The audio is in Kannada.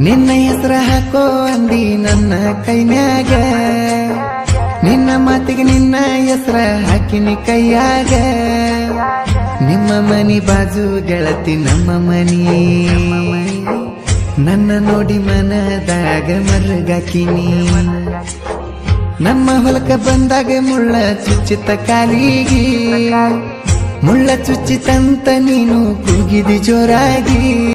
ನಿನ್ನ ಹೆಸರ ಹಾಕೋ ಅಂದಿ ನನ್ನ ಕೈನ್ಯಾಗ. ನಿನ್ನ ಮಾತಿಗೆ ನಿನ್ನ ಹೆಸರ ಹಾಕಿನಿ ಕೈಯಾಗ. ನಿಮ್ಮ ಮನಿ ಬಾಜು ಗೆಳತಿ ನಮ್ಮ ಮನಿ. ನನ್ನ ನೋಡಿ ಮನದಾಗ ಮರ್ಗಾಕಿನಿ. ನಮ್ಮ ಹೊಲಕ ಬಂದಾಗ ಮುಳ್ಳ ಚುಚ್ಚಿತ ಕಾಲಿಗೆ. ಮುಳ್ಳ ಚುಚ್ಚಿತಂತ ನೀನು ಕೂಗಿದಿ ಜೋರಾಗಿ.